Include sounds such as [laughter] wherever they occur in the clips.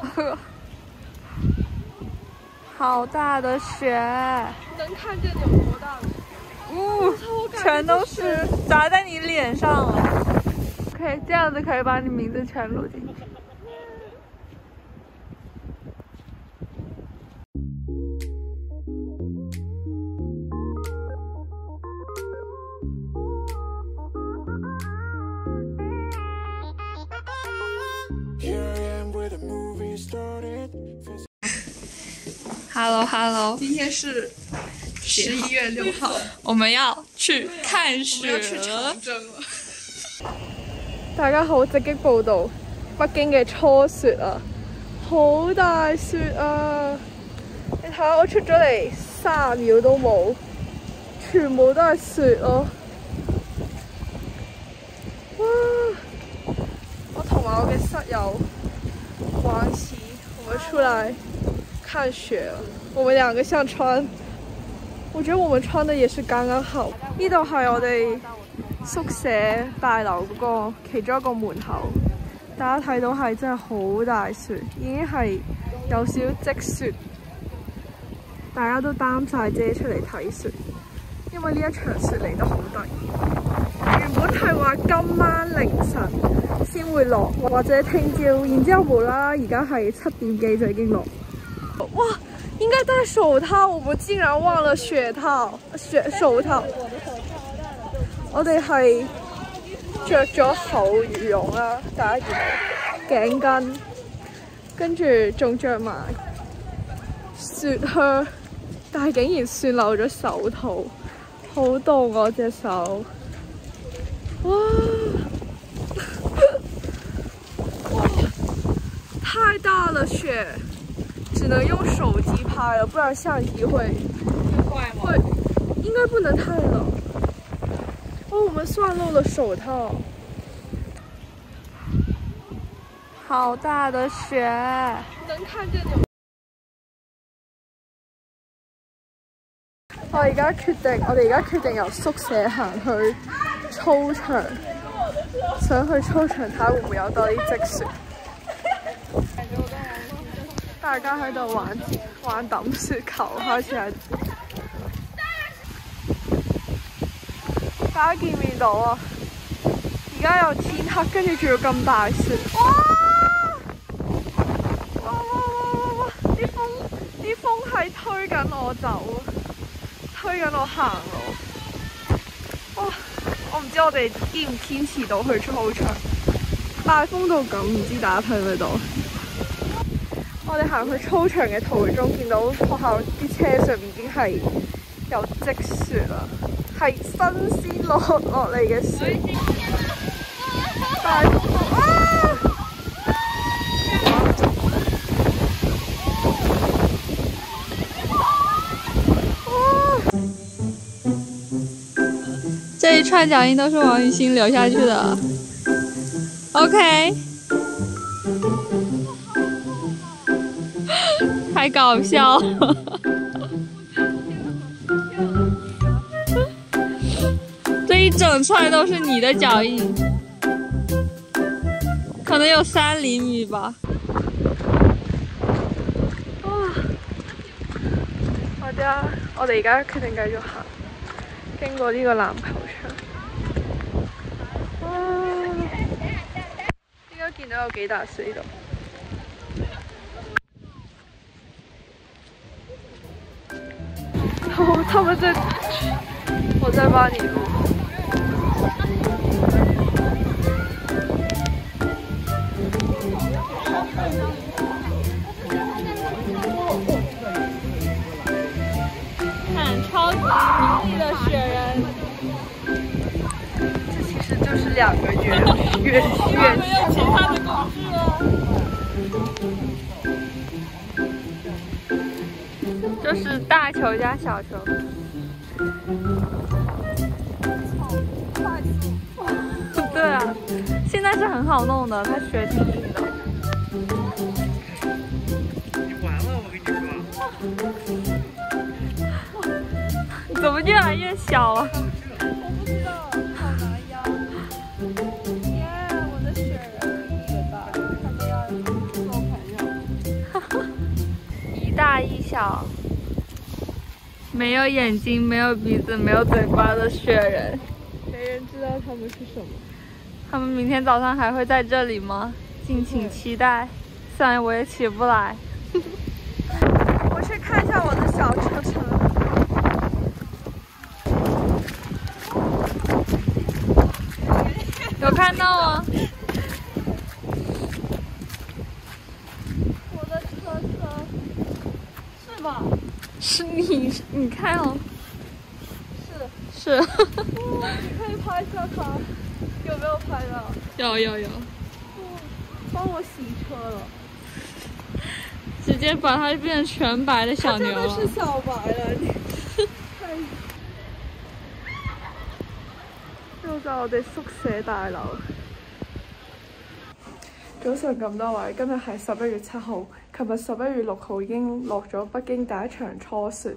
呵，[laughs] 好大的雪！能看见有多大？哦，全都是砸在你脸上。了。OK，这样子可以把你名字全录进去。Hello，Hello，今天是十一月六号，我们要去看雪。去了。大家好，直击报道北京嘅初雪啊，好大雪啊！你睇下，我出咗嚟三秒都冇，全部都系雪咯。哇！我同埋我嘅室友王我们出来。看雪，我们两个想穿，我觉得我们穿的也是刚刚好。呢度系我哋宿舍大楼嗰个其中一个门口，大家睇到系真系好大雪，已经系有少积雪。大家都担晒遮出嚟睇雪，因为呢一场雪嚟得好突然。原本系话今晚凌晨先会落，或者听朝，然之后无啦，而家系七点几就已经落。哇，应该戴手套，我竟然忘了雪套、雪手套。我哋系着咗厚羽绒啦，戴住件颈巾，跟住仲着埋雪靴，但系竟然雪漏咗手套，好冻我只手。哇，哇，太大了雪。只能用手机拍了，不然相机会会应该不能太冷。哦，我们算漏了手套。好大的雪！能看见你我而家决定，我哋而家决定由宿舍行去操场，想去操场睇会唔会有多啲积雪。大家喺度玩玩抌雪球，開始啊！大家見面到啊！而家又天黑，跟住仲要咁大雪，哇！哇哇哇哇哇！啲風啲風系推緊我走，推緊我行路，哇！我唔知我哋坚唔坚持到去操場，大風到咁，唔知大家睇唔睇到？我哋行去操场嘅途中，见到学校啲车上面已经系有积雪啦，系新鲜落落嚟嘅雪。大风！这一串脚印都是王雨欣留下去的。OK。太搞笑了！[laughs] 这一整串都是你的脚印，可能有三厘米吧。啊！我哋我哋而家决定继续行，经过呢个篮球场。啊！应该见到有几大水度。他们在，我在帮你录。看超级美丽的雪人，这其实就是两个女女女。是大球加小球，对啊，现在是很好弄的，它雪挺硬的。你玩了，我跟你说。怎么越来越小啊？我不知道，好难呀。耶，我的雪人一个大，他们要做朋友，哈哈，一大一小。没有眼睛、没有鼻子、没有嘴巴的雪人，没人知道他们是什么。他们明天早上还会在这里吗？敬请期待。虽然我也起不来，[laughs] 我去看一下我的小车车，有看到吗？你看哦，是是，你可以拍一下他，有没有拍到？有有有，帮我洗车了，直接把它变成全白的小牛了。真的是小白了，你。这 [laughs] 是我的宿舍大楼。早上咁多位，今日系十一月七号，琴日十一月六号已经落咗北京第一场初雪。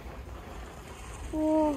哇！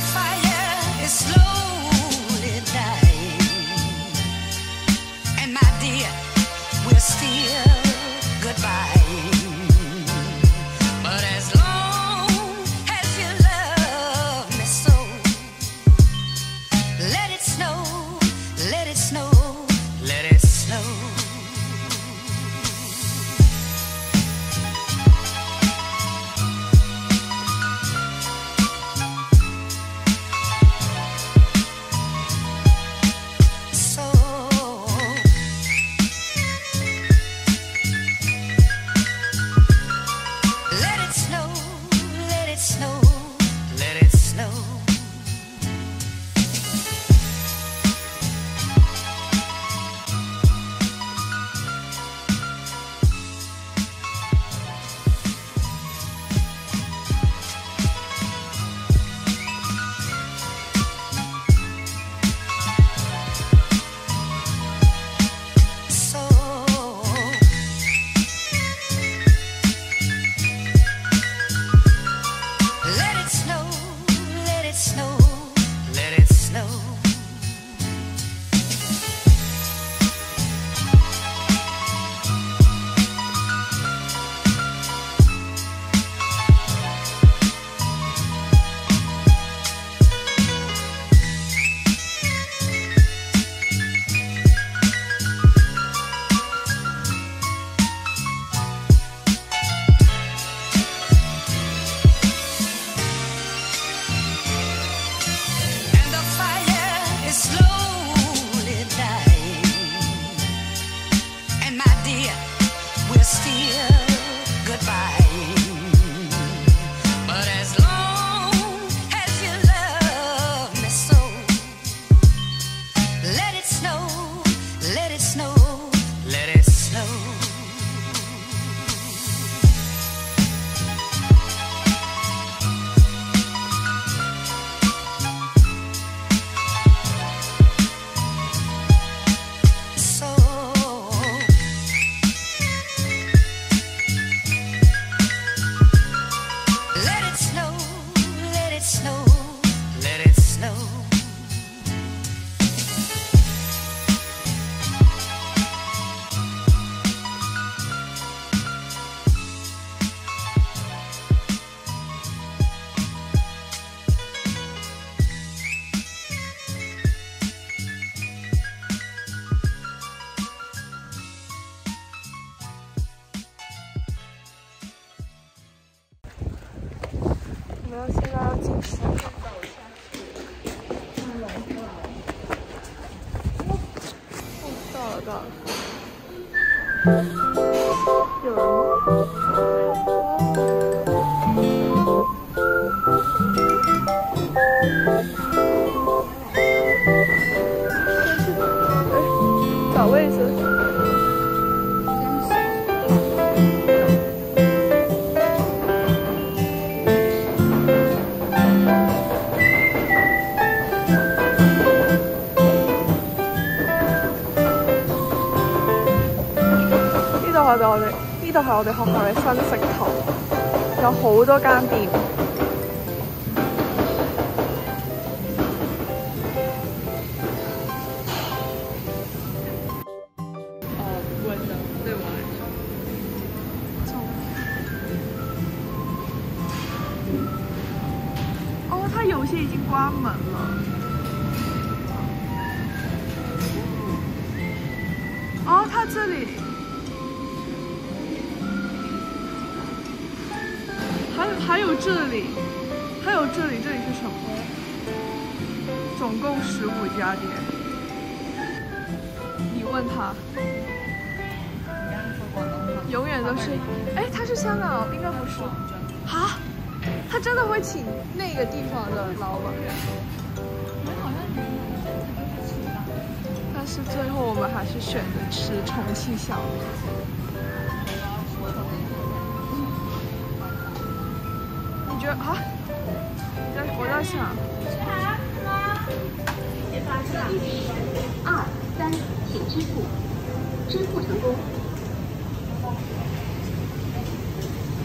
fire is slow. 多干店哦，温对我来说。哦，它有些已经关门了。这里，还有这里，这里是什么？总共十五家店。你问他，永远都是，哎，他是香港，应该不是。啊？他真的会请那个地方的老板？但是最后我们还是选择吃重庆小面。好，但是我在想。一二三，请支付，支付成功。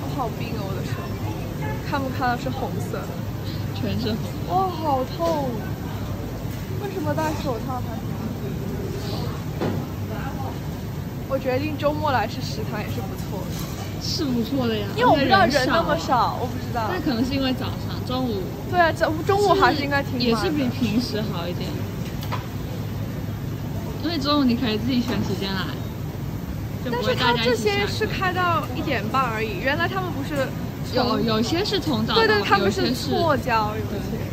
我好冰哦，我的手。看不看到是红色？全是红。哇，好痛！为什么戴手套还疼？我决定周末来吃食堂也是不错的。是不错的呀，因为我们不知道人那么少，我不知道。那可能是因为早上、中午。对啊，早中午还是应该挺也是比平时好一点。因为中午你可以自己选时间来，但是他这些是开到一点半而已，原来他们不是有有些是从早，对对，他们是错交有些。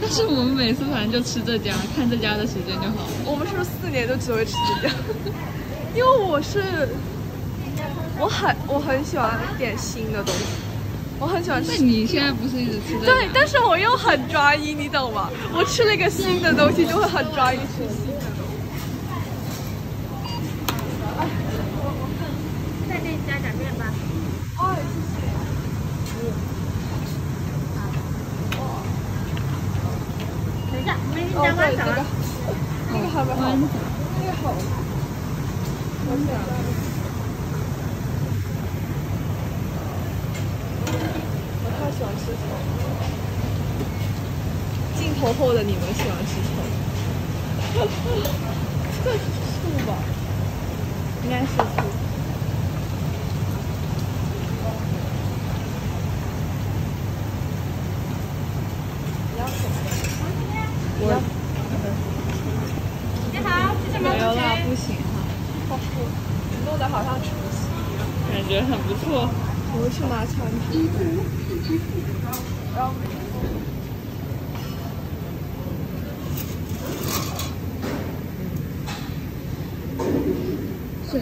但是我们每次反正就吃这家，看这家的时间就好了。我们是不是四年都只会吃这家？[laughs] 因为我是。我很我很喜欢点新的东西，我很喜欢吃。那你现在不是一直吃？对，但是我又很专一，你懂吗？我吃了一个新的东西就会很专一吃新的东西。哎，我我看再你加点面吧。哦，谢谢。好哦。可以啊，每天加那个好不好？那个好。我想。我太喜欢吃葱。镜头后的你们喜欢吃葱。这是醋吧？应该是醋。我要。你好，这是马不行哈。好酷！你弄得好像厨感觉很不错。我去拿超。这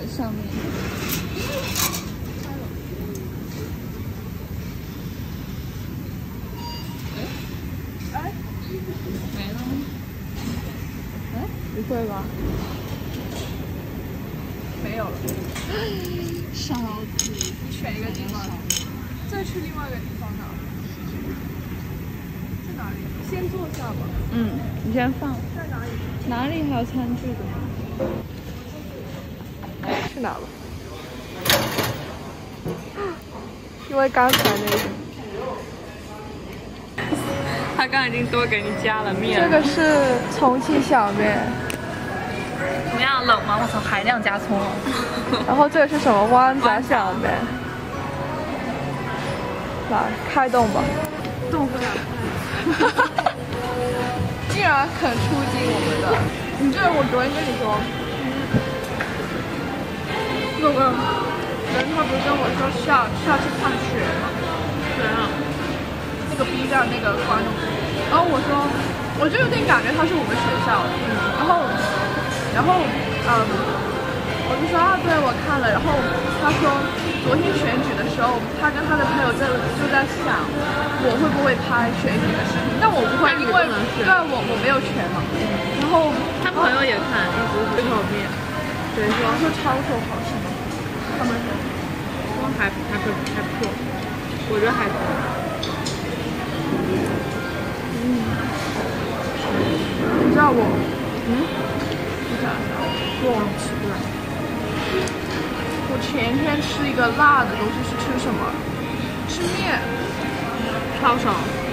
上面。哎，哎，没了。哎，不会吧？没有了。傻 [laughs] 子，你选一个地方。再去另外一个地方呢，在哪里？先坐下吧。嗯，你先放。在哪里？哪里还有餐具的？去哪了？[gasps] 因为刚才那个，他刚已经多给你加了面。这个是重庆小面，怎么样？冷吗？我操，海量加葱。然后这个是什么？[laughs] 湾仔小面。来开动吧，动哥，竟然肯出击我们的，你这我昨天跟你说，动哥，人他不是跟我说下下去看雪吗？谁啊？那个 B 站那个观众，然后我说，我就有点感觉他是我们学校，然后然后嗯，我就说啊对，我看了，然后。他说，昨天选举的时候，他跟他的朋友在就在想，我会不会拍选举的视频？但我不会，因为对我我没有权嘛。然后他朋友也看，一直追着我逼。谁说？说超受好是吗？他们说，还还可以还不错，我觉得还。嗯。你知道我？嗯？我想想。我。前天吃一个辣的东西是吃什么？吃面，抄手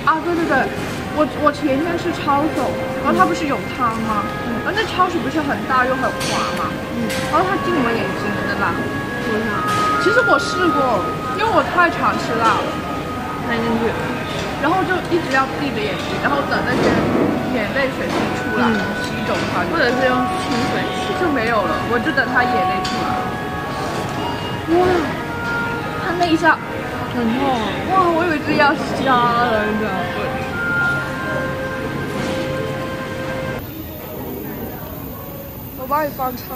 啊！对对对，我我前天吃抄手，然后它不是有汤吗？嗯，然后那抄手不是很大又很滑嘛？嗯，然后它进我眼睛的辣，对是吗？其实我试过，因为我太常吃辣了，塞进去，然后就一直要闭着眼睛，然后等那些眼泪水出来，洗走的话，或者是用清水，就没有了，我就等它眼泪出来。哇，他那一下很痛！哇，我以为这要瞎了你知道吗？我帮你放秤。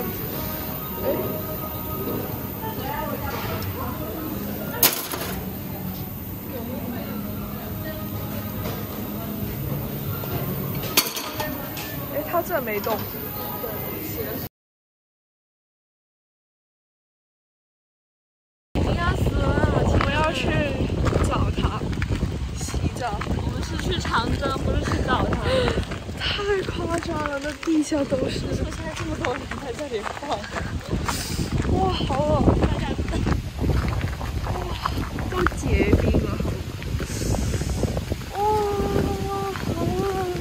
哎，哎，他这没动。我要死了！我要去澡堂洗澡。我们是去长征，不是去澡堂。太夸张了，那地下都是，现在这么多人还在里放。哇，好冷！大家，哇，都结冰了。哇，好冷！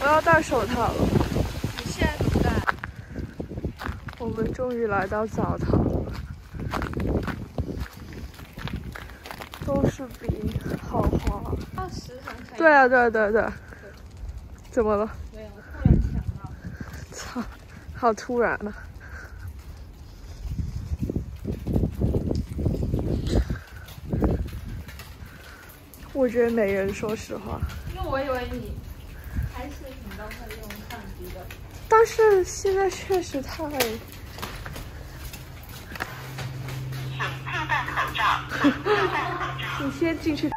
我要戴手套了。你现在怎么戴？我们终于来到澡堂。都是笔，好滑。二十层可以。对啊，对对对。怎么了？没人过来抢啊！操，好突然啊！我觉得没人，说实话。因为我以为你还是挺高，会用相机的。但是现在确实太。你先进去。